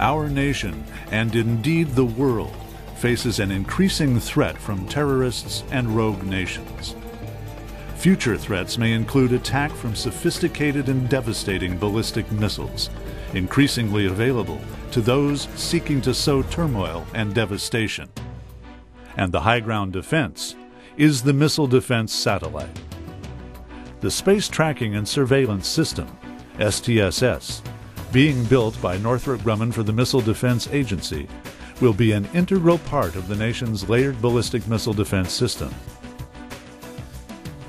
our nation, and indeed the world, faces an increasing threat from terrorists and rogue nations. Future threats may include attack from sophisticated and devastating ballistic missiles, increasingly available to those seeking to sow turmoil and devastation. And the high ground defense is the Missile Defense Satellite. The Space Tracking and Surveillance System, STSS, being built by Northrop Grumman for the Missile Defense Agency, will be an integral part of the nation's layered ballistic missile defense system.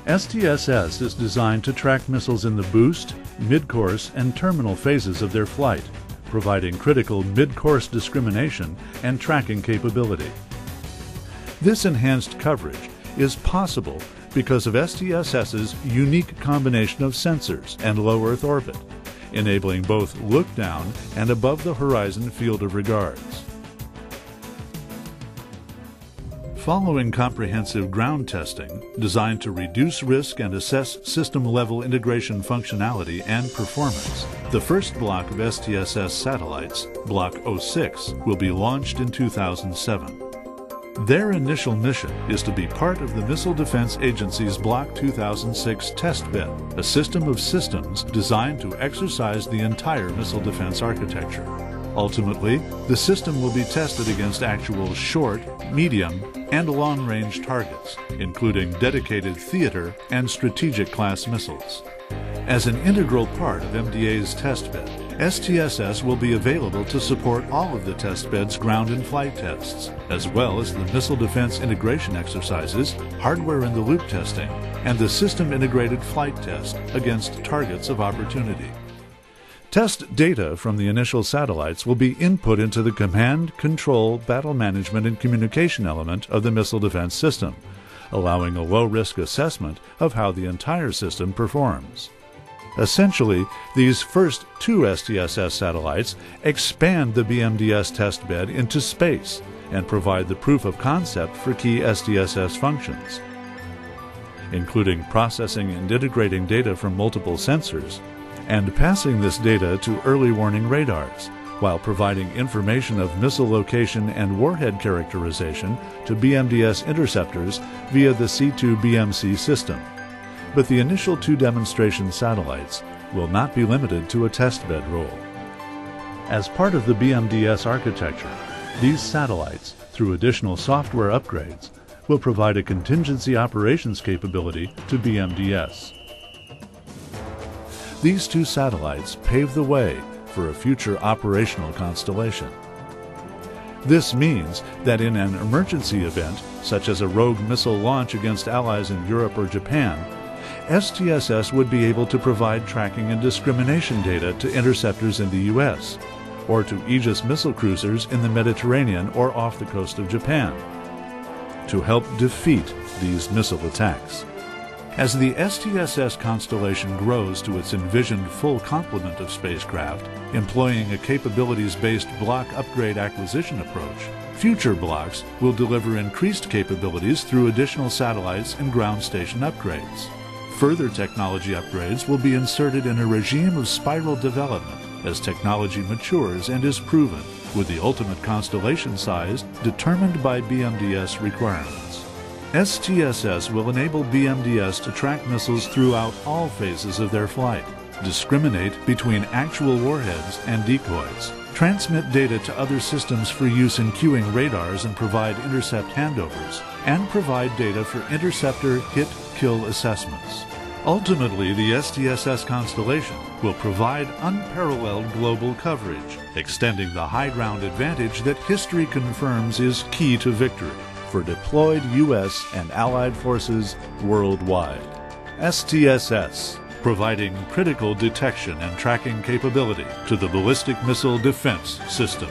STSS is designed to track missiles in the boost, mid-course, and terminal phases of their flight, providing critical mid-course discrimination and tracking capability. This enhanced coverage is possible because of STSS's unique combination of sensors and low Earth orbit, enabling both look down and above the horizon field of regards. Following comprehensive ground testing designed to reduce risk and assess system level integration functionality and performance, the first block of STSS satellites, Block 06, will be launched in 2007. Their initial mission is to be part of the Missile Defense Agency's Block 2006 test bed, a system of systems designed to exercise the entire missile defense architecture. Ultimately, the system will be tested against actual short, medium, and long-range targets, including dedicated theater and strategic class missiles. As an integral part of MDA's testbed, STSS will be available to support all of the testbed's ground and flight tests, as well as the missile defense integration exercises, hardware in the loop testing, and the system integrated flight test against targets of opportunity. Test data from the initial satellites will be input into the command, control, battle management, and communication element of the missile defense system, allowing a low risk assessment of how the entire system performs. Essentially, these first two STSS satellites expand the BMDS testbed into space and provide the proof of concept for key STSS functions, including processing and integrating data from multiple sensors and passing this data to early warning radars while providing information of missile location and warhead characterization to BMDS interceptors via the C2BMC system. But the initial two demonstration satellites will not be limited to a testbed role. As part of the BMDS architecture, these satellites, through additional software upgrades, will provide a contingency operations capability to BMDS. These two satellites pave the way for a future operational constellation. This means that in an emergency event, such as a rogue missile launch against allies in Europe or Japan, STSS would be able to provide tracking and discrimination data to interceptors in the U.S. or to Aegis missile cruisers in the Mediterranean or off the coast of Japan to help defeat these missile attacks. As the STSS constellation grows to its envisioned full complement of spacecraft, employing a capabilities-based block upgrade acquisition approach, future blocks will deliver increased capabilities through additional satellites and ground station upgrades. Further technology upgrades will be inserted in a regime of spiral development as technology matures and is proven, with the ultimate constellation size determined by BMDS requirements. STSS will enable BMDS to track missiles throughout all phases of their flight, discriminate between actual warheads and decoys, transmit data to other systems for use in cueing radars and provide intercept handovers, and provide data for interceptor hit-kill assessments. Ultimately, the STSS constellation will provide unparalleled global coverage, extending the high ground advantage that history confirms is key to victory for deployed U.S. and Allied forces worldwide. STSS, providing critical detection and tracking capability to the ballistic missile defense system.